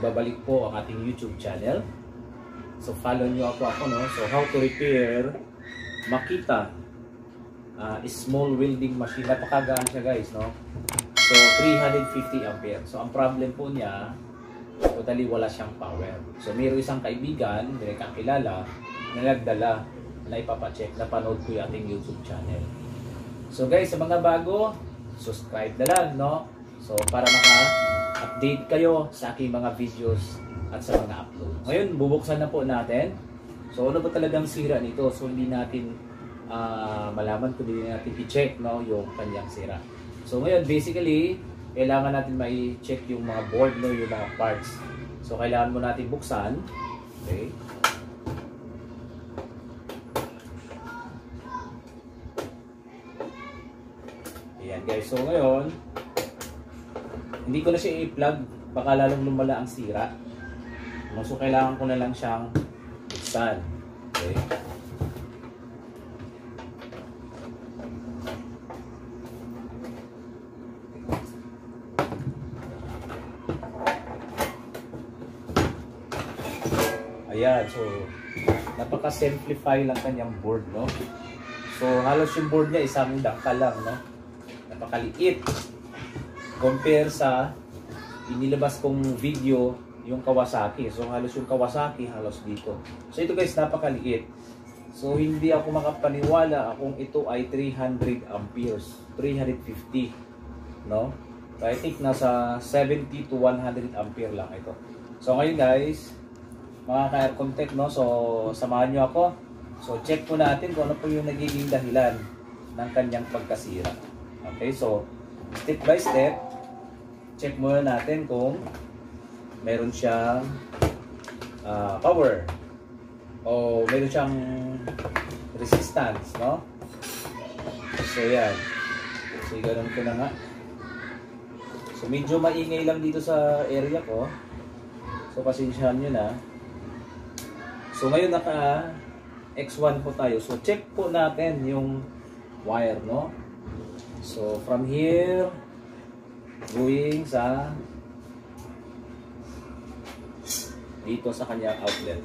nagbabalik po ang ating YouTube channel. So follow nyo ako ako, no? So how to repair Makita uh, small welding machine. Napakagaan siya guys, no? So 350 ampere. So ang problem po niya, totally wala siyang power. So mayroon isang kaibigan, hindi kakilala, na nagdala na ipapacheck na panood ko yung ating YouTube channel. So guys, sa mga bago, subscribe na lang, no? So para maka-update kayo sa aking mga videos at sa mga upload. Ngayon, bubuksan na po natin. So ano ba talagang sira nito? So hindi natin uh, malaman kung hindi natin i-check no, yung kanyang sira. So ngayon, basically, kailangan natin ma-check yung mga board, no, yung mga parts. So kailangan mo natin buksan. Okay. Ayan guys, so ngayon, hindi ko na siya i-plug, baka lalong lumala ang sira. So kailangan ko na lang siyang buksan. Okay. Ayan, so napaka-simplify lang kanyang board, no? So halos yung board niya isang dangkal lang, no? napakaliit compare sa inilabas kong video yung Kawasaki. So halos yung Kawasaki halos dito. So ito guys napakaliit. So hindi ako makapaniwala kung ito ay 300 amperes, 350, no? So I think nasa 70 to 100 ampere lang ito. So ngayon guys, mga ka-air contact no, so samahan niyo ako. So check po natin kung ano po yung nagiging dahilan ng kanyang pagkasira. Okay, so step by step, check muna natin kung meron siyang uh, power o meron siyang resistance, no? So yan. So ganun ko na nga. So medyo maingay lang dito sa area ko. So pasensyahan nyo na. So ngayon naka X1 po tayo. So check po natin yung wire, no? So, from here, going sa dito sa kanyang outlet.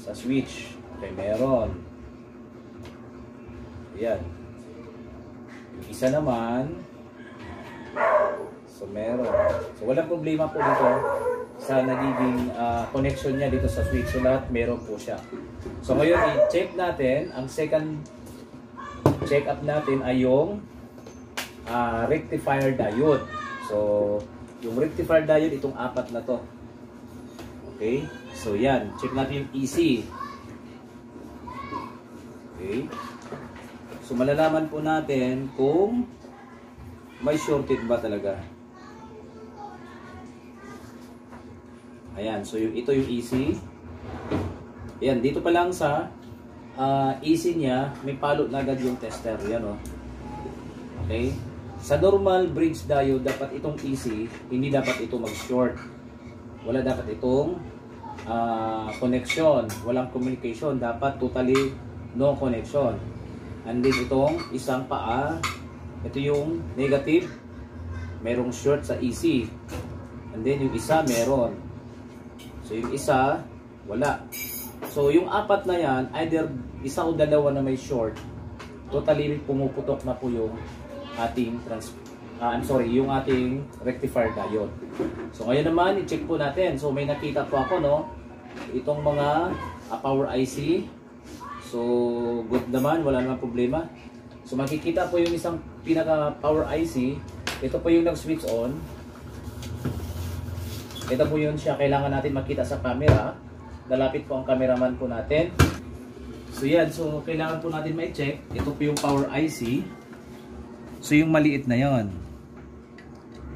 Sa switch. Okay, meron. Ayan. Yung isa naman, so meron. So, walang problema po dito sa nagiging uh, connection niya dito sa switch. So, lahat meron po siya. So, ngayon, i-check natin ang second check up natin ay yung uh, rectifier diode. So, yung rectifier diode, itong apat na to. Okay? So, yan. Check natin yung EC. Okay? So, malalaman po natin kung may shorted ba talaga. Ayan. So, yung, ito yung EC. Ayan. Dito pa lang sa uh, easy niya, may palot na agad yung tester. Yan o. Oh. Okay? Sa normal bridge diode, dapat itong easy, hindi dapat ito mag-short. Wala dapat itong uh, connection. Walang communication. Dapat totally no connection. And then itong isang paa, ito yung negative. Merong short sa EC. And then yung isa meron. So yung isa, wala. So, yung apat na yan, either isa o dalawa na may short, totally pumuputok na po yung ating trans uh, I'm sorry, yung ating rectifier diode. So, ngayon naman, i-check po natin. So, may nakita po ako, no? Itong mga uh, power IC. So, good naman, wala naman problema. So, makikita po yung isang pinaka power IC. Ito po yung nag-switch on. Ito po yun siya. Kailangan natin makita sa camera lalapit po ang cameraman po natin. So yan, so kailangan po natin ma-check. Ito po yung power IC. So yung maliit na yon.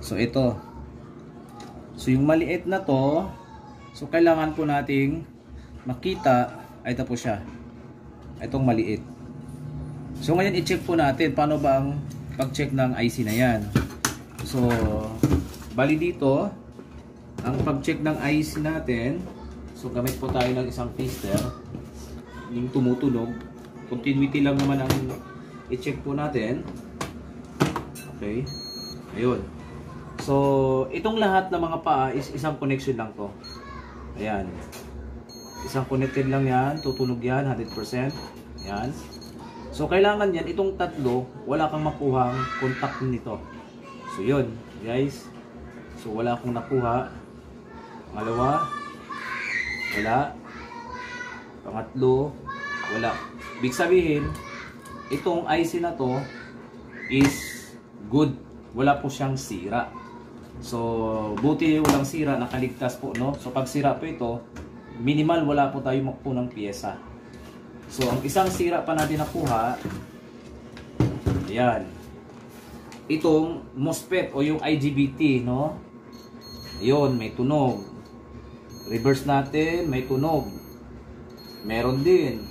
So ito. So yung maliit na to, so kailangan po nating makita, ay po siya. Itong maliit. So ngayon i-check po natin paano ba ang pag-check ng IC na yan. So bali dito, ang pag-check ng IC natin, So gamit po tayo ng isang tester. Yung tumutunog. Continuity lang naman ang i-check po natin. Okay? Ayun. So, itong lahat ng mga paa is isang connection lang to. Ayan. Isang connected lang yan. Tutunog yan, 100%. Ayan. So, kailangan yan, itong tatlo, wala kang makuhang contact nito. So, yun, guys. So, wala akong nakuha. Pangalawa, wala. Pangatlo, wala. Big sabihin, itong IC na to is good. Wala po siyang sira. So, buti walang sira, nakaligtas po, no? So, pag sira po ito, minimal wala po tayo makuha ng pyesa. So, ang isang sira pa natin nakuha, ayan, itong MOSFET o yung IGBT, no? Yun, may tunog. Reverse natin, may tunog. Meron din.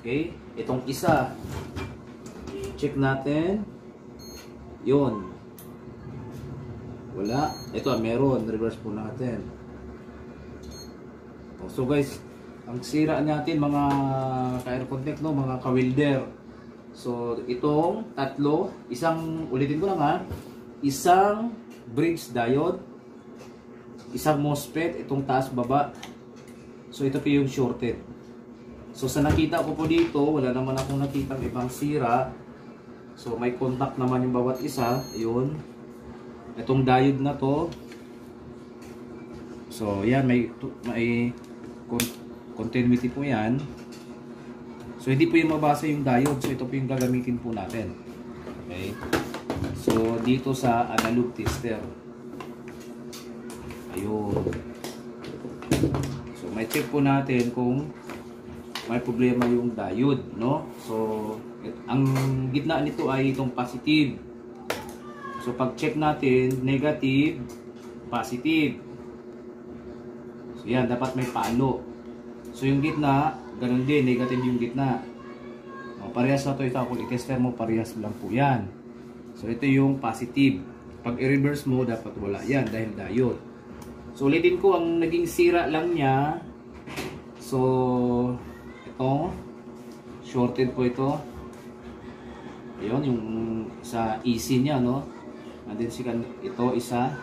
Okay? Itong isa. Check natin. Yun. Wala. Ito, meron. Reverse po natin. Oh, So guys, ang sira natin mga ka-air contact no, mga ka-welder. So itong tatlo, isang ulitin ko lang ha. Isang bridge diode, isang MOSFET, itong taas baba. So ito po yung shorted. So sa nakita ko po dito, wala naman akong nakitang ibang sira. So may contact naman yung bawat isa, ayun. Itong diode na to. So yan may may con- continuity po yan. So hindi po yung mabasa yung diode. So ito po yung gagamitin po natin. Okay. So dito sa analog tester. Ayun. So may check po natin kung may problema yung diode, no? So it, ang gitna nito ay itong positive. So pag check natin, negative, positive. So yan, dapat may palo. So yung gitna, ganun din, negative yung gitna. O, parehas na to ito. Kung i-tester mo, parehas lang po yan. So ito yung positive. Pag i-reverse mo, dapat wala yan dahil diode. So ulitin ko, ang naging sira lang niya. So, ito, shorted po ito. Ayun, yung sa EC niya, no? And then, ito, isa.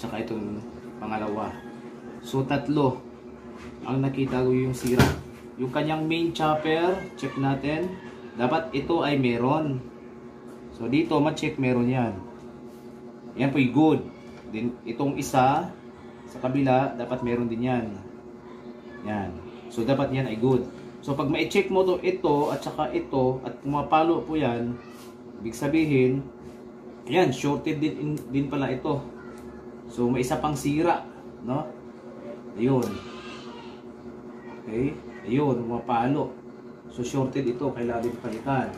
Tsaka itong pangalawa. So, tatlo. Ang nakita ko yung sira. Yung kanyang main chopper, check natin. Dapat ito ay meron. So, dito, ma-check meron yan. Yan po yung good. Then, itong isa, sa kabila, dapat meron din yan. Yan. So, dapat yan ay good. So, pag ma-check mo to ito, at saka ito, at pumapalo po yan, ibig sabihin, yan, shorted din, din pala ito. So, may isa pang sira. No? Ayun. Okay? Ayun, mapalo. So, shorted ito. Kailangan din palitan.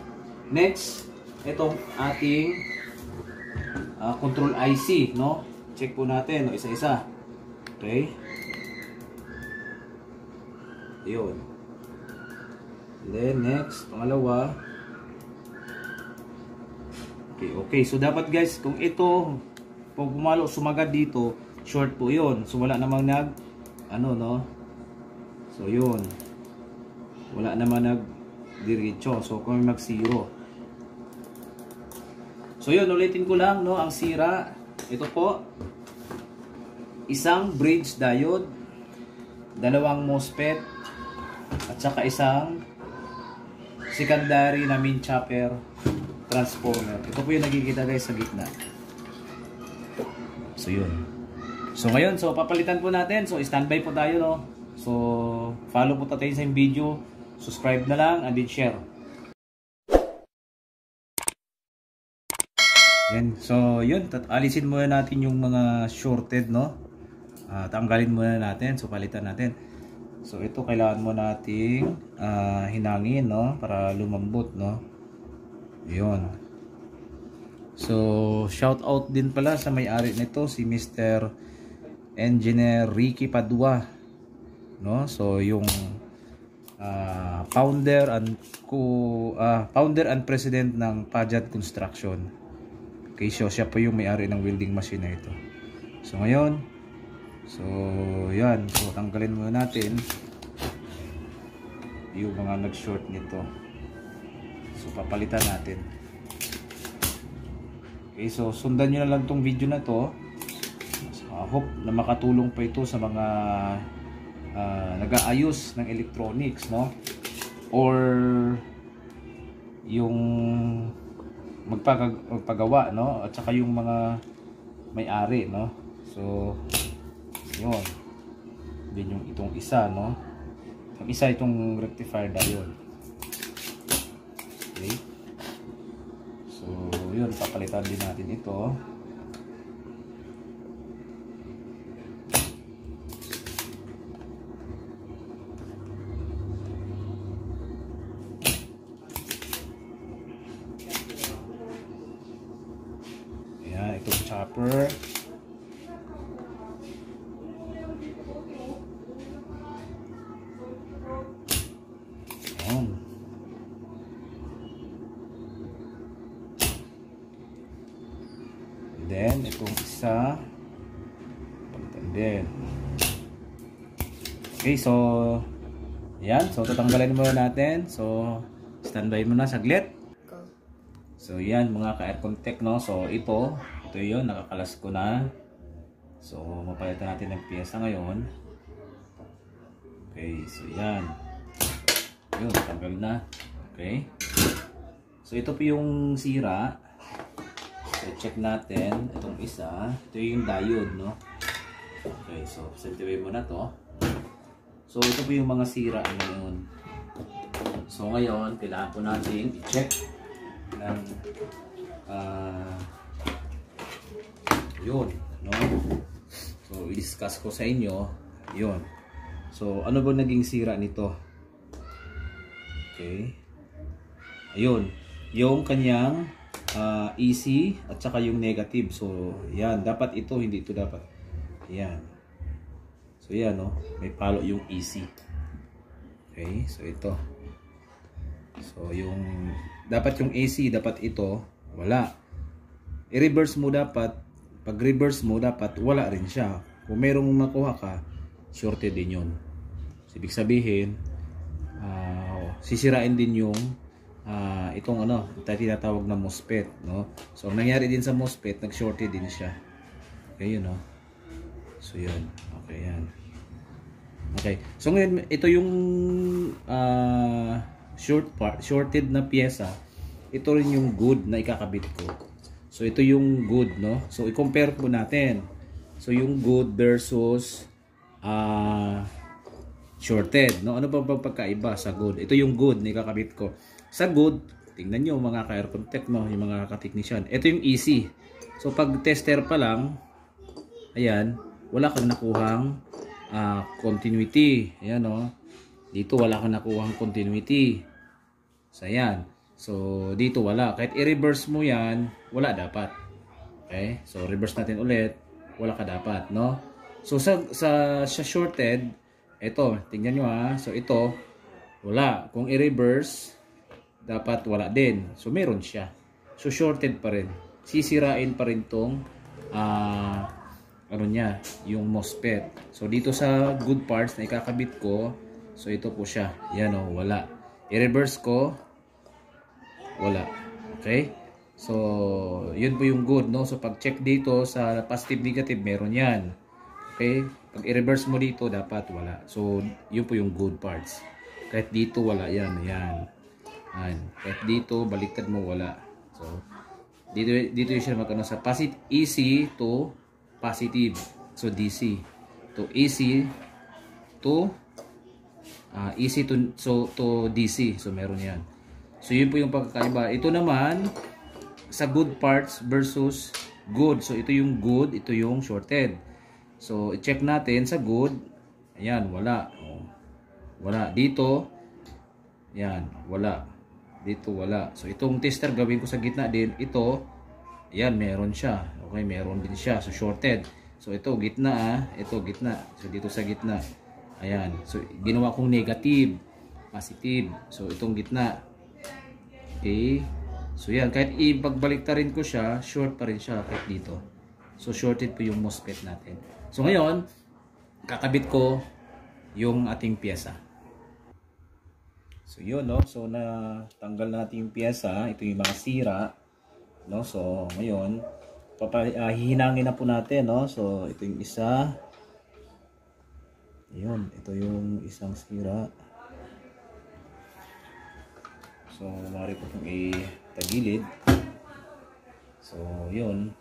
Next, itong ating uh, control IC. No? Check po natin. No? Isa-isa. Okay? Ayun. Then, next, pangalawa. Okay, okay. So, dapat guys, kung ito, pag pumalo, sumagad dito, short po yun. So, wala namang nag, ano, no? So, yun. Wala naman nag diretso. So, kung mag zero. So, yun. Ulitin ko lang, no? Ang sira. Ito po. Isang bridge diode. Dalawang MOSFET. At saka isang secondary na main chopper transformer. Ito po yung nakikita guys sa gitna. So, yun. So, ngayon, so papalitan po natin. So, standby po tayo, no? So, follow po tayo sa video. Subscribe na lang and then share. Yan. So, yun. Alisin muna natin yung mga shorted, no? Uh, tanggalin muna natin. So, palitan natin. So, ito kailangan mo nating uh, hinangin, no? Para lumambot, no? Yun. So, shout out din pala sa may-ari nito, si Mr. Engineer Ricky Padua. No? So, yung uh, founder and co uh, founder and president ng Pajat Construction. Okay, so siya po yung may-ari ng welding machine na ito. So, ngayon, so, yan. So, tanggalin muna natin yung mga nag-short nito. So, papalitan natin. Okay, so sundan nyo na lang tong video na to. So, I hope na makatulong pa ito sa mga uh, nag-aayos ng electronics, no? Or yung magpag magpagawa, no? At saka yung mga may-ari, no? So, yun. Din yung itong isa, no? Yung isa itong rectifier diode. Okay. So, yun. Papalitan din natin ito. Ayan, itong chopper. Itong isa. Palitan din. Okay, so, ayan. So, tatanggalin muna natin. So, standby muna saglit. So, yan mga ka-aircon tech, no? So, ito, ito yun, nakakalas ko na. So, mapalitan natin ng pyesa ngayon. Okay, so yan. Yun, tanggal na. Okay. So, ito po yung sira. So, check natin. Itong isa. Ito yung diode, no? Okay, so, sentiway mo na to. So, ito po yung mga sira ngayon. So, ngayon, kailangan po natin i-check ng uh, yun no so i-discuss ko sa inyo yun so ano ba naging sira nito okay ayun yung kanyang uh, EC at saka yung negative. So yan. Dapat ito hindi ito dapat. Yan. So yan no? May palo yung EC okay? So ito. So yung dapat yung AC dapat ito wala. I-reverse mo dapat. Pag reverse mo dapat wala rin siya. Kung merong makuha ka shorted din yun. So, ibig sabihin uh, sisirain din yung uh, itong ano tinatawag na MOSFET no so ang nangyari din sa MOSFET nag shorted din siya okay yun no so yun okay yan okay so ngayon ito yung uh, short part, shorted na pyesa, ito rin yung good na ikakabit ko. So ito yung good, no? So i-compare po natin. So yung good versus uh, shorted, no? Ano ba pagkaiba sa good? Ito yung good na ikakabit ko. Sa good, tingnan nyo mga ka-air contact, no? Yung mga ka-technician. Ito yung easy. So pag tester pa lang, ayan, wala kang nakuhang uh, continuity. Ayan, no? Dito wala kang nakuhang continuity. So, ayan. So, dito wala. Kahit i-reverse mo yan, wala dapat. Okay? So, reverse natin ulit. Wala ka dapat, no? So, sa, sa, sa shorted, ito, tingnan nyo ha. So, ito, wala. Kung i-reverse, dapat wala din. So, meron siya. So, shorted pa rin. Sisirain pa rin tong uh, ano niya, yung MOSFET. So, dito sa good parts na ikakabit ko, so, ito po siya. Yan o, oh, wala. I-reverse ko, wala. Okay? So, yun po yung good, no? So, pag-check dito sa positive, negative, meron yan. Okay? Pag i-reverse mo dito, dapat wala. So, yun po yung good parts. Kahit dito, wala yan. Yan. Yan. Kahit dito, baliktad mo, wala. So, dito, dito yung siya magkano sa positive, AC to positive. So, DC. To AC to uh, AC to, so, to DC. So, meron yan. So yun po yung pagkakaiba. Ito naman sa good parts versus good. So ito yung good, ito yung shorted. So i-check natin sa good. Ayan, wala. Oh. Wala. Dito, ayan, wala. Dito wala. So itong tester gawin ko sa gitna din. Ito, ayan, meron siya. Okay, meron din siya. So shorted. So ito gitna ah. Ito gitna. So dito sa gitna. Ayan. So ginawa kong negative, positive. So itong gitna. Okay. So yan, kahit ipagbaliktarin ko siya, short pa rin siya kahit dito. So shorted po yung MOSFET natin. So ngayon, kakabit ko yung ating pyesa. So yun no, so na tanggal natin yung pyesa, ito yung mga sira. no? So, ngayon, papa, ah, hihinangin na po natin, no? So, ito yung isa. Ayun, ito yung isang sira. So, mari ko itong itagilid. So, yun.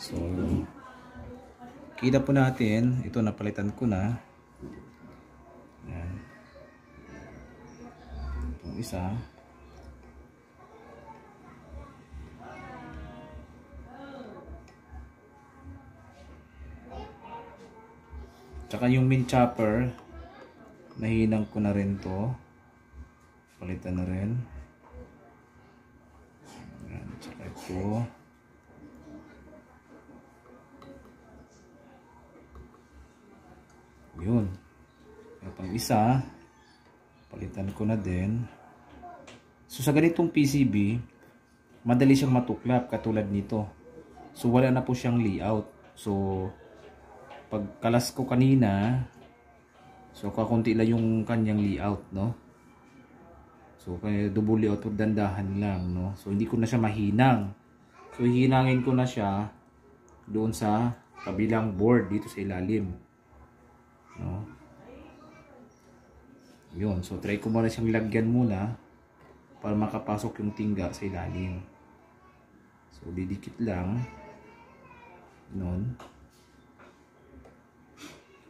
So, kita po natin, ito napalitan ko na. Isa. Tsaka yung min chopper, nahinang ko na rin to. Palitan na rin. Yan, tsaka ito. Yun. Pang isa, palitan ko na din. So sa ganitong PCB, madali siyang matuklap katulad nito. So wala na po siyang layout. So pag kalas ko kanina, so kakunti lang yung kanyang layout, no? So kaya double layout o dandahan lang, no? So hindi ko na siya mahinang. So hihinangin ko na siya doon sa kabilang board dito sa ilalim. No? Yun, so try ko muna siyang lagyan muna para makapasok yung tingga sa ilalim. So didikit lang. Noon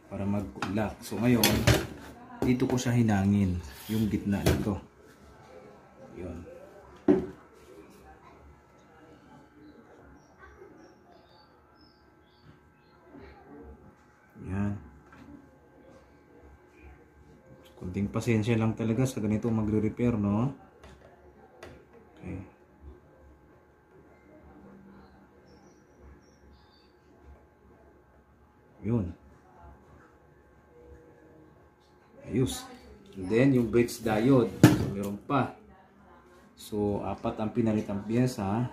para mag-lock. So ngayon, dito ko siya hinangin yung gitna nito. Yun. Yan. Kunting pasensya lang talaga sa ganito magre-repair, no? Okay. Yun. Ayos. And then, yung bridge diode. So, meron pa. So, apat ang pinalitang piyesa.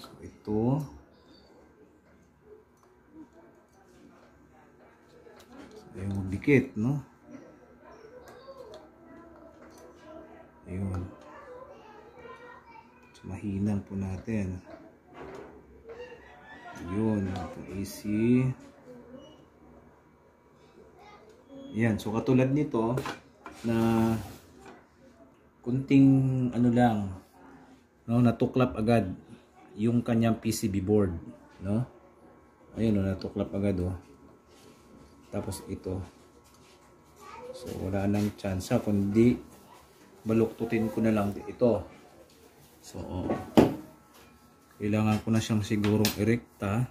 So, ito. So, magdikit, no? Ayun. So, mahinang po natin. Yun, ito AC. Yan, so katulad nito na kunting ano lang no, natuklap agad yung kanyang PCB board, no? Ayun, no, natuklap agad oh. Tapos ito. So wala nang chance kundi baluktutin ko na lang ito. So, kailangan ko na siyang sigurong erekta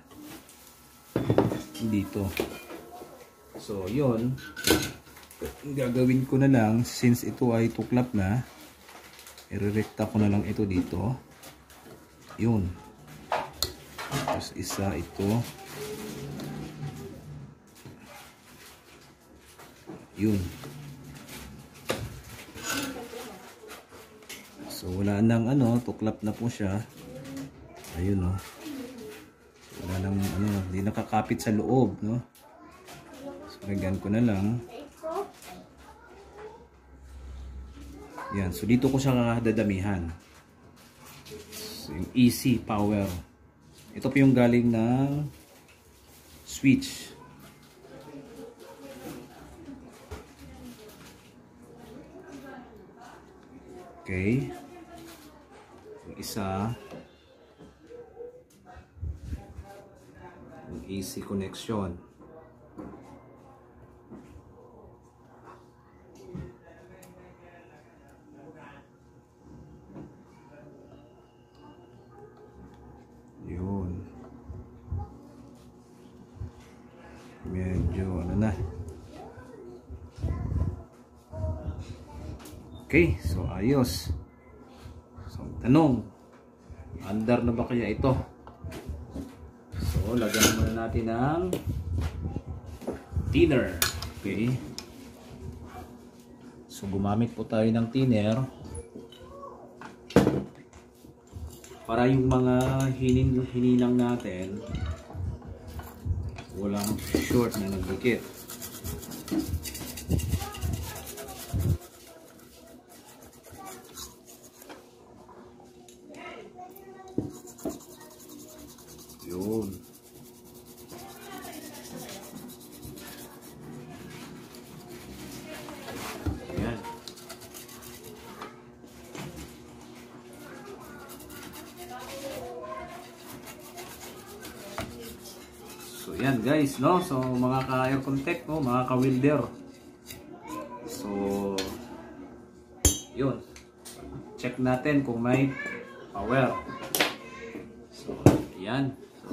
dito. So, yon gagawin ko na lang since ito ay tuklap na irerekta ko na lang ito dito. Yun. Tapos isa ito. Yun. So wala nang ano, tuklap na po siya. Ayun oh. Wala nang ano, hindi nakakapit sa loob, no? So lagyan ko na lang. Yan, so dito ko siya dadamihan. So, yung easy power. Ito po yung galing ng switch. Okay. Isa. Yung AC connection. Yun. Medyo ano okay ayos so tanong Andar na ba kaya ito? So, lagyan muna natin ng thinner. Okay. So, gumamit po tayo ng thinner para yung mga hinin hininang natin walang short na nagdikit. Yun. Ayan. So yan guys, no? So mga ka-air contact, no? mga ka-welder. So yun. Check natin kung may power. So yan. So,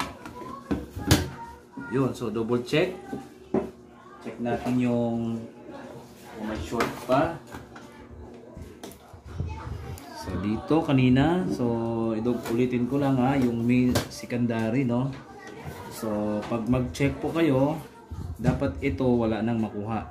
yun, so double check. Check natin yung kung may short pa. So dito kanina, so ulitin ko lang ha, yung main secondary no. So pag mag-check po kayo, dapat ito wala nang makuha.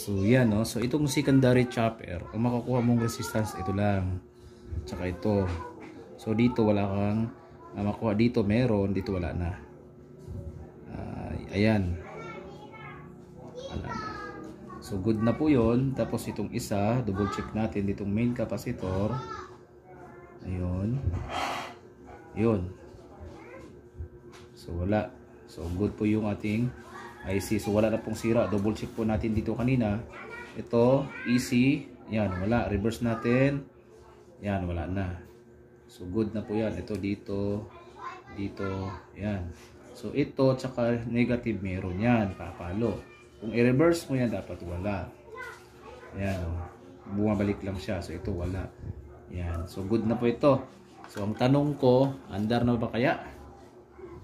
So yan no. So itong secondary chopper, ang makukuha mong resistance ito lang. Tsaka ito. So dito wala kang uh, makuha dito meron, dito wala na. Uh, ayan. Wala na. So good na po 'yon. Tapos itong isa, double check natin ditong main capacitor. Ayun. 'Yun. So wala. So good po yung ating IC. So wala na pong sira. Double check po natin dito kanina. Ito, easy. Yan, wala. Reverse natin. Yan, wala na. So good na po yan. Ito dito, dito, yan. So ito, tsaka negative meron yan. Papalo. Kung i-reverse mo yan, dapat wala. Yan. Bumabalik lang siya. So ito wala. Yan. So good na po ito. So ang tanong ko, andar na ba kaya?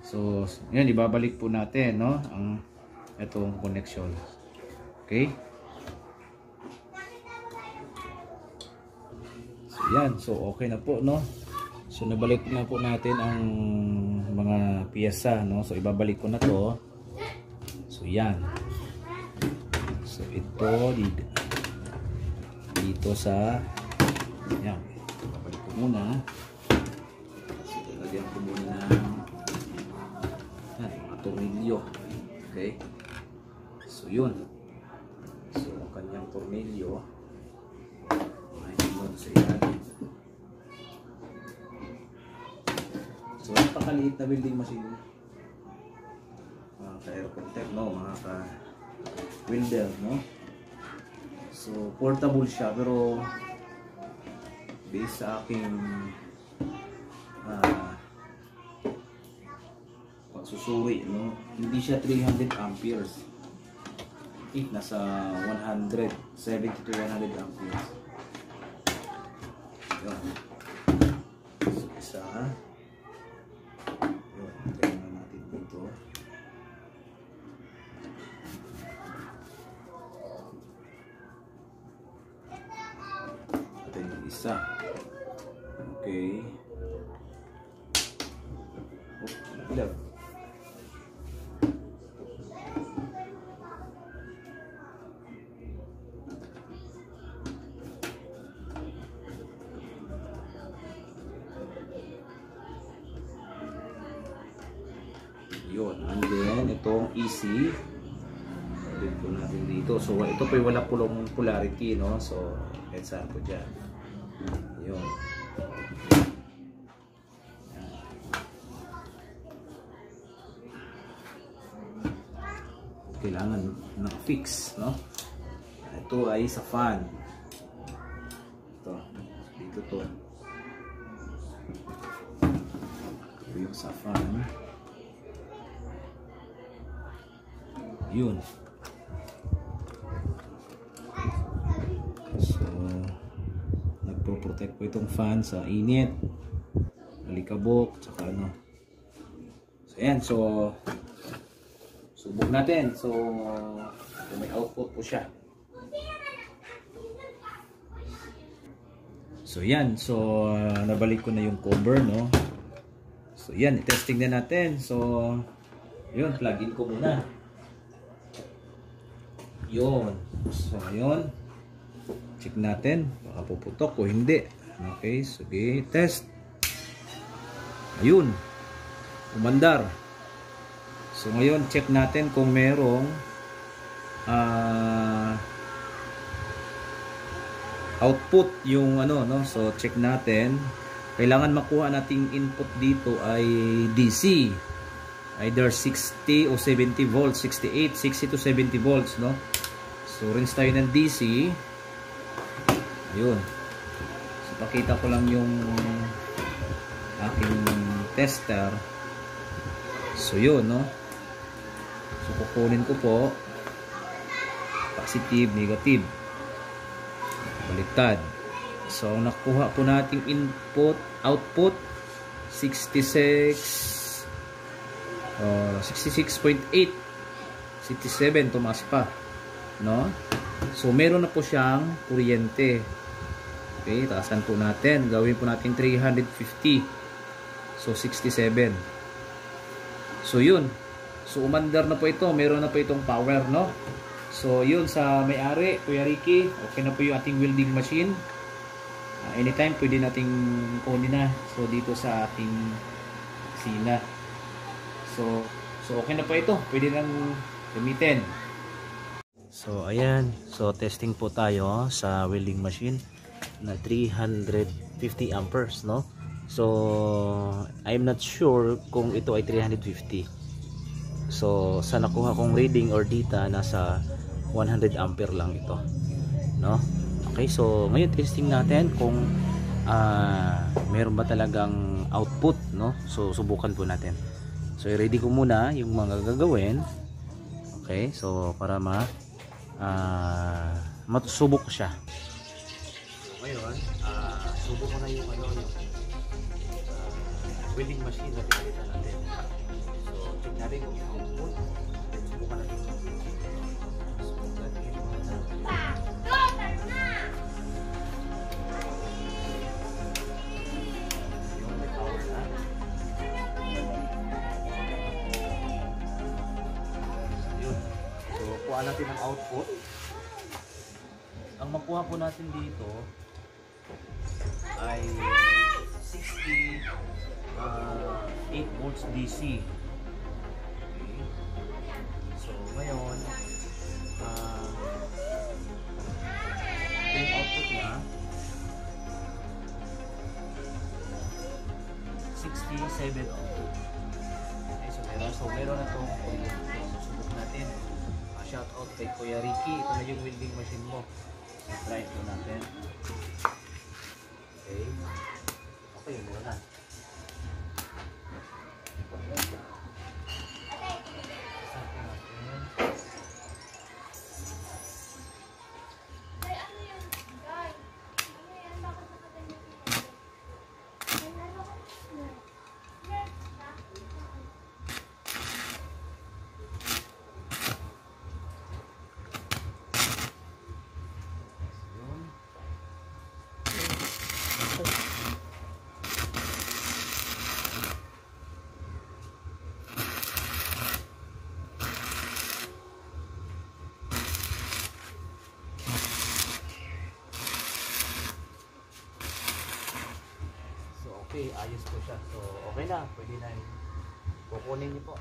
So, yan, ibabalik po natin, no? Ang itong connection. Okay? Yan. So, okay na po, no? So, nabalik na po natin ang mga piyesa, no? So, ibabalik ko na to. So, yan. So, ito dito, dito sa yan. Ibabalik ko muna. So, lagyan ko muna ng yan, mga tornilyo. Okay? So, yun. So, ang kanyang tornilyo ay doon sa ilalim. Napakaliit na building machine. Mga ka-air contact, no? Mga ka-welder, no? So, portable siya, pero based sa aking ah, pagsusuri, no? Hindi siya 300 amperes. Eh, nasa 170 to 100 amperes. Yun. Isa. Okay. Ilan? Yun. And then, itong easy. Pwede po natin dito. So, ito po yung wala pulong polarity, no? So, headsan ko dyan. Yun. Yan. Kailangan na-fix, no? Ay sa fan. Ito. Dito to. Ito yung sa fan. Yun. So, nagpo-protect po itong fan sa init, alikabok, tsaka ano. So, ayan. So, subok natin. So, may output po siya. So yan, so uh, nabalik ko na yung cover no. So yan, testing na natin. So yun, plug in ko muna. Yun. So ngayon, check natin baka puputok o hindi. Okay, sige, test. Ayun. Umandar. So ngayon, check natin kung merong ah output yung ano no? So check natin. Kailangan makuha nating input dito ay DC either 60 o 70 volts 68 60 to 70 volts no? So rinse tayo ng DC ayun. So pakita ko lang yung aking tester. So yun no? So kukunin ko po. Positive negative baliktad. So ang nakuha po nating input output 66 uh, 66.8 67 tumaas pa no? So meron na po siyang kuryente. Okay taasan po natin. Gawin po natin 350 so 67 so yun. So umandar na po ito. Meron na po itong power no So, yun sa may-ari, Kuya Ricky, okay na po yung ating welding machine. Uh, anytime, pwede nating kunin na. So, dito sa ating sina. So, so okay na po ito. Pwede nang gamitin. So, ayan. So, testing po tayo sa welding machine na 350 amperes, no? So, I'm not sure kung ito ay 350. So, sa nakuha kong reading or data, nasa 100 ampere lang ito no? Okay so ngayon testing natin kung uh, meron ba talagang output no? So subukan po natin. So i-ready ko muna yung mga gagawin. Okay so para ma uh, matusubok ko siya. So ngayon uh, subok ko na yung ano yung uh, welding machine na pinalitan natin. So check natin kung yung output. Subukan natin kuha natin ang output. Ang makuha po natin dito ay 60 uh, 8 volts DC. Natin. Ayos po siya. So, okay na. Pwede na. Kukunin niyo po.